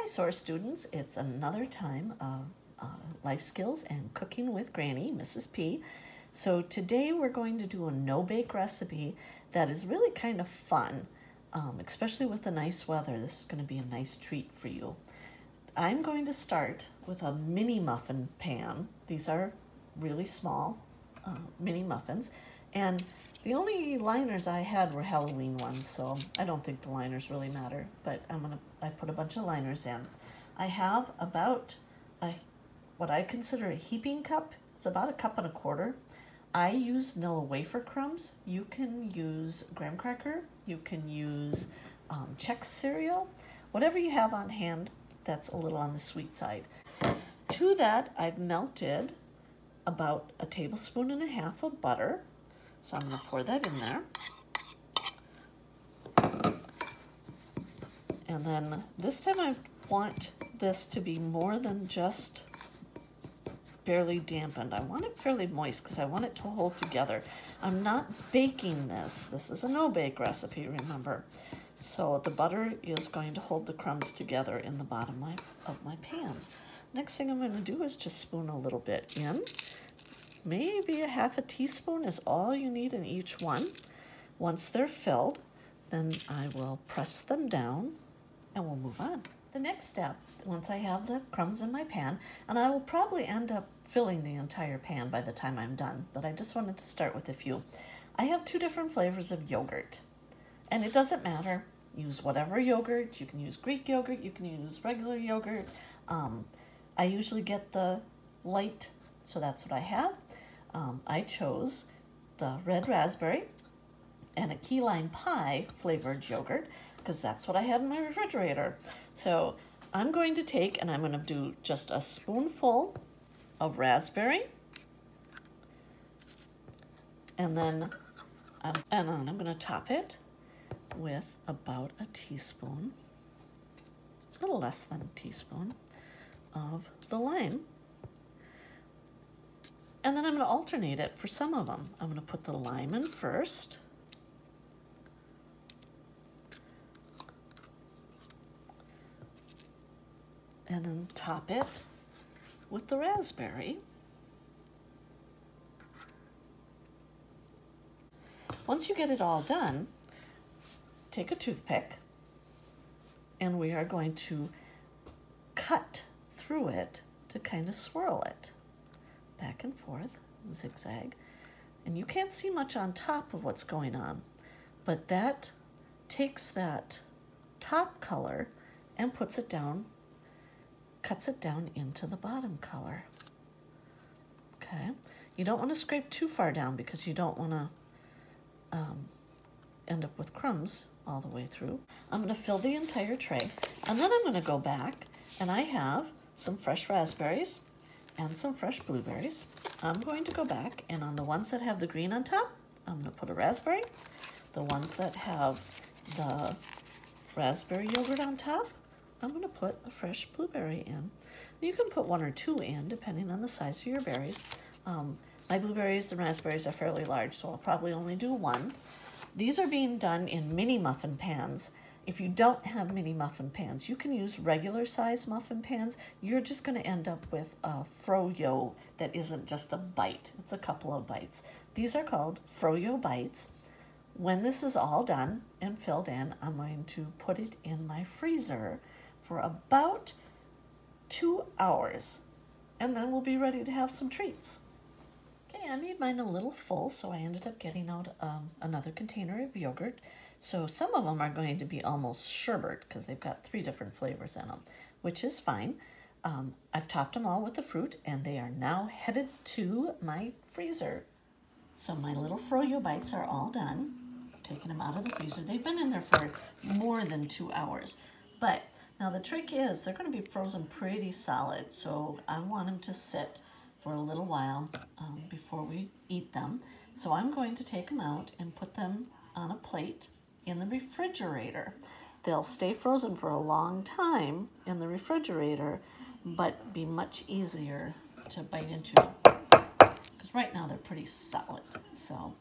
Hi, Soar students. It's another time of uh, life skills and cooking with Granny, Mrs. P. So today we're going to do a no-bake recipe that is really kind of fun, um, especially with the nice weather. This is going to be a nice treat for you. I'm going to start with a mini muffin pan. These are really small uh, mini muffins. And the only liners I had were Halloween ones, so I don't think the liners really matter, but I'm gonna, I put a bunch of liners in. I have about a, what I consider a heaping cup. It's about a cup and a quarter. I use Nilla wafer crumbs. You can use graham cracker. You can use um, Chex cereal. Whatever you have on hand that's a little on the sweet side. To that, I've melted about a tablespoon and a half of butter. So I'm going to pour that in there. And then this time I want this to be more than just barely dampened. I want it fairly moist because I want it to hold together. I'm not baking this. This is a no-bake recipe, remember. So the butter is going to hold the crumbs together in the bottom of my pans. Next thing I'm going to do is just spoon a little bit in. Maybe a half a teaspoon is all you need in each one. Once they're filled, then I will press them down and we'll move on. The next step, once I have the crumbs in my pan, and I will probably end up filling the entire pan by the time I'm done, but I just wanted to start with a few. I have two different flavors of yogurt, and it doesn't matter. Use whatever yogurt. You can use Greek yogurt, you can use regular yogurt. Um, I usually get the light, so that's what I have um, I chose the red raspberry and a key lime pie flavored yogurt because that's what I had in my refrigerator. So I'm going to take and I'm going to do just a spoonful of raspberry and then and then I'm going to top it with about a teaspoon, a little less than a teaspoon of the lime and then I'm going to alternate it for some of them. I'm going to put the lime in first. And then top it with the raspberry. Once you get it all done, take a toothpick and we are going to cut through it to kind of swirl it back and forth, zigzag. And you can't see much on top of what's going on, but that takes that top color and puts it down, cuts it down into the bottom color. Okay, you don't want to scrape too far down because you don't want to um, end up with crumbs all the way through. I'm going to fill the entire tray and then I'm going to go back and I have some fresh raspberries and some fresh blueberries. I'm going to go back and on the ones that have the green on top, I'm going to put a raspberry. The ones that have the raspberry yogurt on top, I'm going to put a fresh blueberry in. You can put one or two in depending on the size of your berries. Um, my blueberries and raspberries are fairly large, so I'll probably only do one. These are being done in mini muffin pans if you don't have mini muffin pans, you can use regular size muffin pans. You're just going to end up with a froyo that isn't just a bite. It's a couple of bites. These are called froyo bites. When this is all done and filled in, I'm going to put it in my freezer for about two hours. And then we'll be ready to have some treats. Okay, I made mine a little full, so I ended up getting out um, another container of yogurt. So some of them are going to be almost sherbet because they've got three different flavors in them, which is fine. Um, I've topped them all with the fruit and they are now headed to my freezer. So my little froyo bites are all done. taking them out of the freezer. They've been in there for more than two hours. But now the trick is they're going to be frozen pretty solid. So I want them to sit for a little while um, before we eat them. So I'm going to take them out and put them on a plate in the refrigerator. They'll stay frozen for a long time in the refrigerator, but be much easier to bite into. Because right now they're pretty solid. So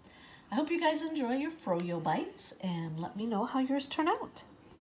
I hope you guys enjoy your froyo bites and let me know how yours turn out.